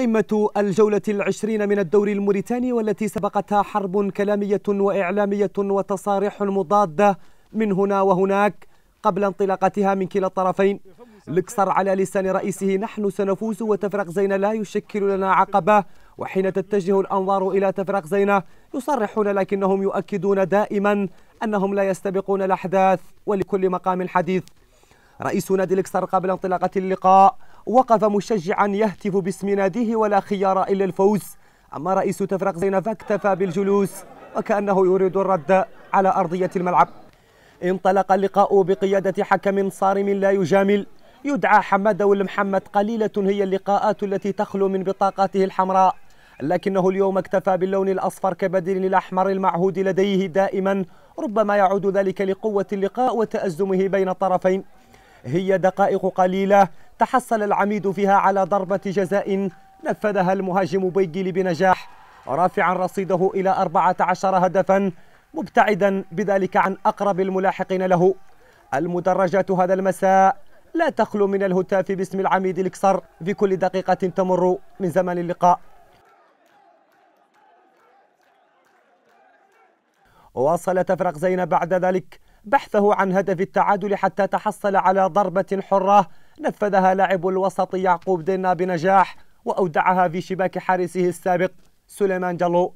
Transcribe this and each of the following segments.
قمة الجولة العشرين من الدوري الموريتاني والتي سبقتها حرب كلامية وإعلامية وتصاريح مضادة من هنا وهناك قبل انطلاقتها من كلا الطرفين. لكسر على لسان رئيسه نحن سنفوز وتفرق زين لا يشكل لنا عقبة. وحين تتجه الأنظار إلى تفرق زينة يصرحون لكنهم يؤكدون دائما أنهم لا يستبقون الأحداث ولكل مقام حديث. رئيس نادي الإكسر قبل انطلاقة اللقاء وقف مشجعا يهتف باسم ناديه ولا خيار إلا الفوز. أما رئيس تفرق زين فاكتفى بالجلوس وكأنه يريد الرد على أرضية الملعب. انطلق اللقاء بقيادة حكم صارم لا يجامل. يدعى حماد والمحمد قليلة هي اللقاءات التي تخلو من بطاقاته الحمراء. لكنه اليوم اكتفى باللون الأصفر كبديل الأحمر المعهود لديه دائما ربما يعود ذلك لقوة اللقاء وتأزمه بين الطرفين. هي دقائق قليلة. تحصل العميد فيها على ضربة جزاء نفذها المهاجم بيجيلي بنجاح رافعا رصيده إلى 14 هدفا مبتعدا بذلك عن أقرب الملاحقين له. المدرجات هذا المساء لا تخلو من الهتاف باسم العميد الإكسر في كل دقيقة تمر من زمن اللقاء. واصل تفرق زين بعد ذلك. بحثه عن هدف التعادل حتى تحصل على ضربة حرة. نفذها لاعب الوسط يعقوب دينا بنجاح وأودعها في شباك حارسه السابق سليمان جلو.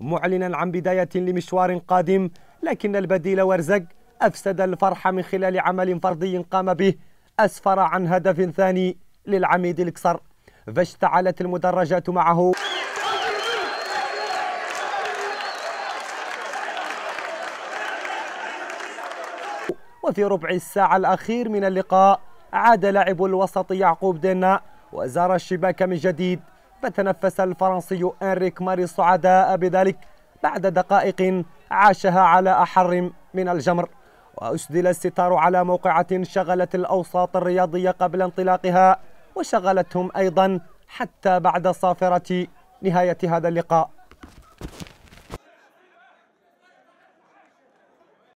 معلنا عن بداية لمشوار قادم لكن البديل ورزق أفسد الفرح من خلال عمل فردي قام به. أسفر عن هدف ثاني للعميد الكسر فاشتعلت المدرجات معه. وفي ربع الساعة الأخير من اللقاء عاد لاعب الوسط يعقوب دينا وزار الشباك من جديد. فتنفس الفرنسي أنريك ماري السعداء بذلك بعد دقائق عاشها على أحر من الجمر. وأسدل الستار على موقعة شغلت الأوساط الرياضية قبل انطلاقها وشغلتهم أيضا حتى بعد صافرة نهاية هذا اللقاء.